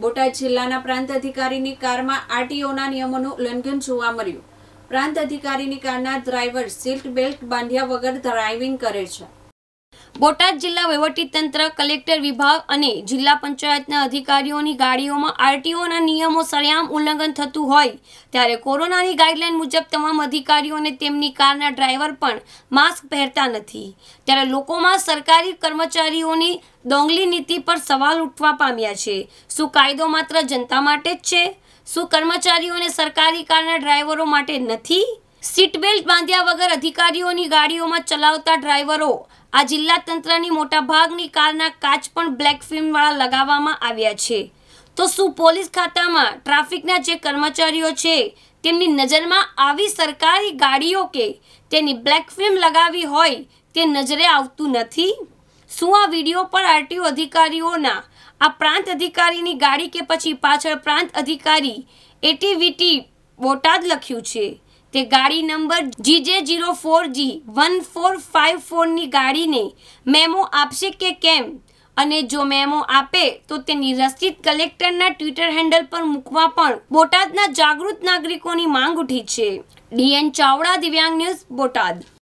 બોટાદ જિલ્લાના પ્રાંત અધિકારીની કારમાં આરટીઓના નિયમોનું ઉલ્લંઘન જોવા મળ્યું. પ્રાંત અધિકારીની કારના ડ્રાઈવર સીટ બેલ્ટ બાંધ્યા વગર ડ્રાઇવિંગ કરે છે. બોટાદ જિલ્લા વહીવટીતંત્ર કલેક્ટર વિભાગ અને જિલ્લા પંચાયતના અધિકારીઓની ગાડીઓમાં આરટીઓના નિયમો સરેઆમ ઉલ્લંઘન થતું હોય ત્યારે કોરોનાની ગાઈડલાઈન મુજબ તમામ અધિકારીઓને તેમની કારના ડ્રાઈવર પણ માસ્ક પહેરતા નથી. ત્યારે લોકોમાં સરકારી કર્મચારીઓની દોંગલી નીતિ પર સવાલ ઉઠવા પામ્યા છે. શું કાયદો માત્ર જનતા માટે જ છે? શું કર્મચારીઓને સરકારી કારના ડ્રાઈવરો માટે નથી? સીટ બેલ્ટ બાંધ્યા વગર અધિકારીઓની ગાડીઓમાં ચલાવતા ડ્રાઈવરો આ જિલ્લા તંત્રની મોટાભાગની કારના કાચ પણ બ્લેક ફિલ્મવાળા લગાવવામાં આવ્યા છે. તો શું પોલીસ ખાતામાં ટ્રાફિકના જે કર્મચારીઓ છે, તેમની નજરમાં આવી સરકારી ગાડીઓ કે તેની બ્લેક ફિલ્મ લગાવી હોય તે નજરે આવતું નથી? શું આ વીડિયો પર આરટીઓ અધિકારીઓના, આ પ્રાંત અધિકારીની ગાડી કે પછી પાછળ પ્રાંત અધિકારી એટીવીટી બોટાદ લખ્યું છે? તે ગાડી number GJ zero four G, one four five ફોરની ગાડીને મેમો આપશે કે કેમ? અને જો મેમો આપે તો તેની રસીદ કલેક્ટરના ટ્વિટર હેન્ડલ પર મૂકવા પણ બોટાદના જાગૃત નાગરિકોની માંગ ઉઠી છે. ડીએન ચાવડા, દિવ્યાંગ ન્યૂઝ, બોટાદ.